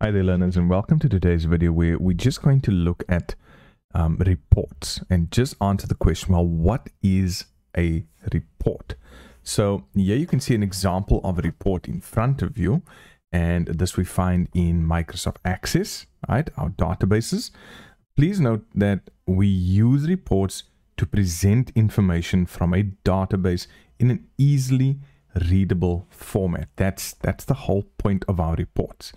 Hi there learners and welcome to today's video where we're just going to look at um, reports and just answer the question, well, what is a report? So here you can see an example of a report in front of you and this we find in Microsoft Access, right, our databases. Please note that we use reports to present information from a database in an easily readable format. That's, that's the whole point of our reports.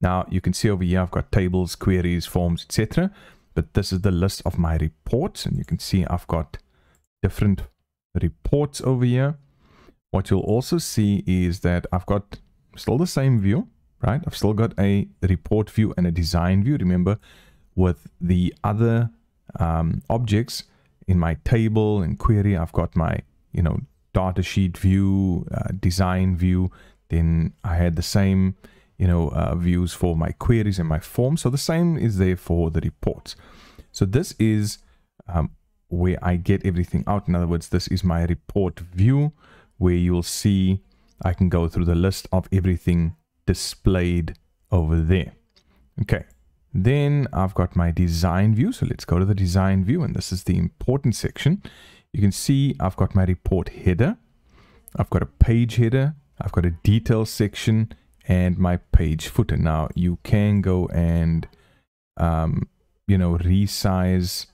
Now you can see over here, I've got tables, queries, forms, etc. But this is the list of my reports. And you can see I've got different reports over here. What you'll also see is that I've got still the same view, right? I've still got a report view and a design view. Remember, with the other um, objects in my table and query, I've got my, you know, data sheet view, uh, design view. Then I had the same you know, uh, views for my queries and my forms. So the same is there for the reports. So this is um, where I get everything out. In other words, this is my report view where you'll see I can go through the list of everything displayed over there. Okay. Then I've got my design view. So let's go to the design view. And this is the important section. You can see I've got my report header. I've got a page header. I've got a details section and my page footer. Now you can go and, um, you know, resize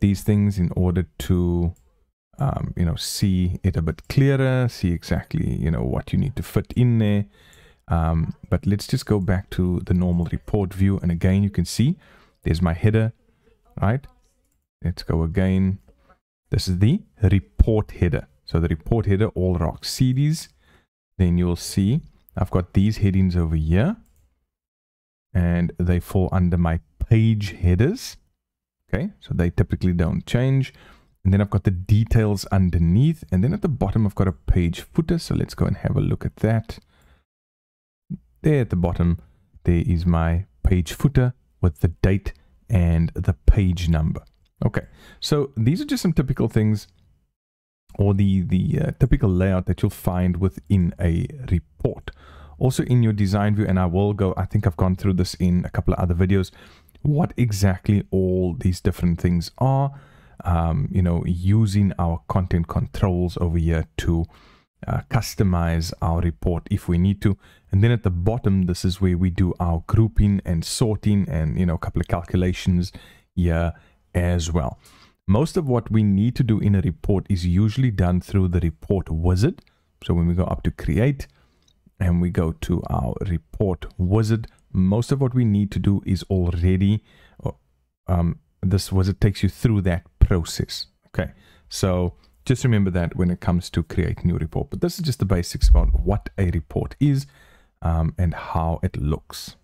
these things in order to, um, you know, see it a bit clearer, see exactly, you know, what you need to fit in there. Um, but let's just go back to the normal report view. And again, you can see there's my header, right? Let's go again. This is the report header. So the report header, all rock CDs. Then you'll see I've got these headings over here and they fall under my page headers. Okay, so they typically don't change. And then I've got the details underneath. And then at the bottom, I've got a page footer. So let's go and have a look at that. There at the bottom, there is my page footer with the date and the page number. Okay, so these are just some typical things or the, the uh, typical layout that you'll find within a report. Also in your design view, and I will go, I think I've gone through this in a couple of other videos, what exactly all these different things are, um, you know, using our content controls over here to uh, customize our report if we need to. And then at the bottom, this is where we do our grouping and sorting and, you know, a couple of calculations here as well. Most of what we need to do in a report is usually done through the report wizard. So when we go up to create and we go to our report wizard, most of what we need to do is already, um, this wizard takes you through that process. Okay. So just remember that when it comes to create new report, but this is just the basics about what a report is um, and how it looks.